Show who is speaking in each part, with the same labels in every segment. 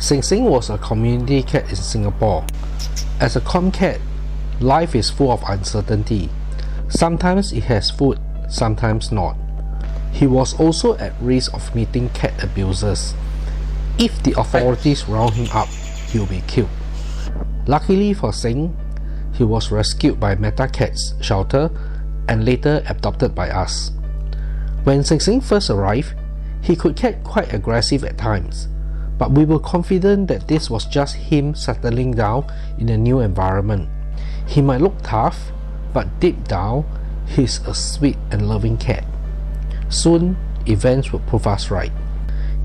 Speaker 1: Seng Seng was a community cat in Singapore. As a com cat, life is full of uncertainty. Sometimes it has food, sometimes not. He was also at risk of meeting cat abusers. If the authorities round him up, he'll be killed. Luckily for Seng, he was rescued by Meta Cats shelter and later adopted by us. When Seng Seng first arrived, he could get quite aggressive at times but we were confident that this was just him settling down in a new environment. He might look tough, but deep down, he's a sweet and loving cat. Soon, events would prove us right.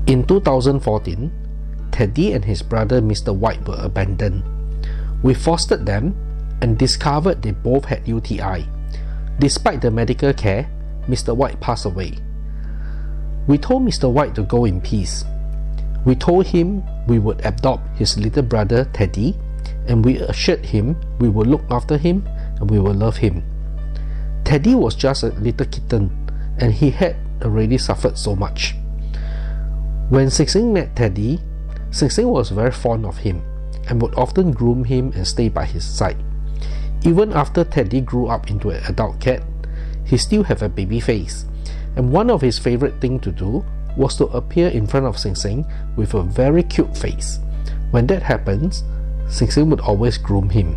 Speaker 1: In 2014, Teddy and his brother Mr. White were abandoned. We fostered them and discovered they both had UTI. Despite the medical care, Mr. White passed away. We told Mr. White to go in peace we told him we would adopt his little brother Teddy, and we assured him we would look after him and we will love him. Teddy was just a little kitten, and he had already suffered so much. When Seng met Teddy, Seng was very fond of him and would often groom him and stay by his side. Even after Teddy grew up into an adult cat, he still had a baby face, and one of his favorite things to do was to appear in front of Seng Seng with a very cute face. When that happens, Seng Seng would always groom him.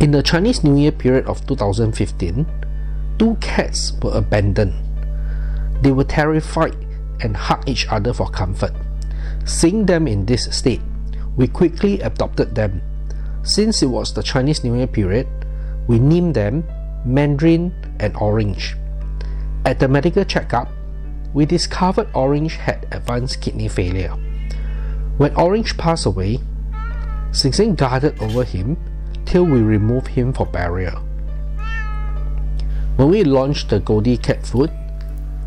Speaker 1: In the Chinese New Year period of 2015, two cats were abandoned. They were terrified and hugged each other for comfort. Seeing them in this state, we quickly adopted them. Since it was the Chinese New Year period, we named them Mandarin and Orange. At the medical checkup, we discovered Orange had advanced kidney failure. When Orange passed away, Seng Seng guarded over him till we removed him for burial. When we launched the Gold-D cat food,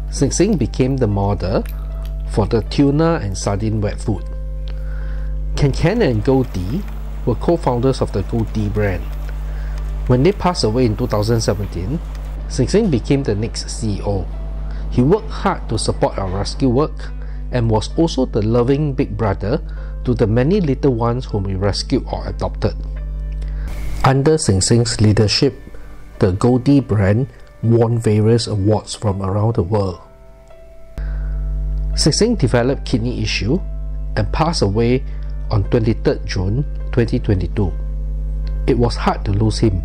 Speaker 1: Seng Seng became the model for the tuna and sardine wet food. Ken Ken and Goldie were co-founders of the Gold-D brand. When they passed away in 2017, Seng Seng became the next CEO. He worked hard to support our rescue work and was also the loving big brother to the many little ones whom we rescued or adopted. Under Seng Seng's leadership, the Gold-D brand won various awards from around the world. Seng Seng developed kidney issue and passed away on 23rd June 2022. It was hard to lose him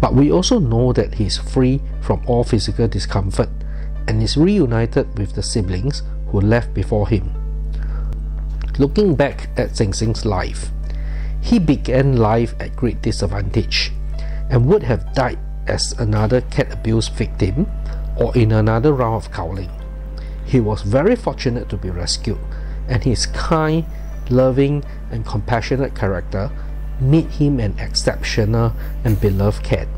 Speaker 1: but we also know that he is free from all physical discomfort and is reunited with the siblings who left before him. Looking back at Seng Seng's life, he began life at great disadvantage and would have died as another cat abuse victim or in another round of cowling. He was very fortunate to be rescued, and his kind, loving, and compassionate character made him an exceptional and beloved cat.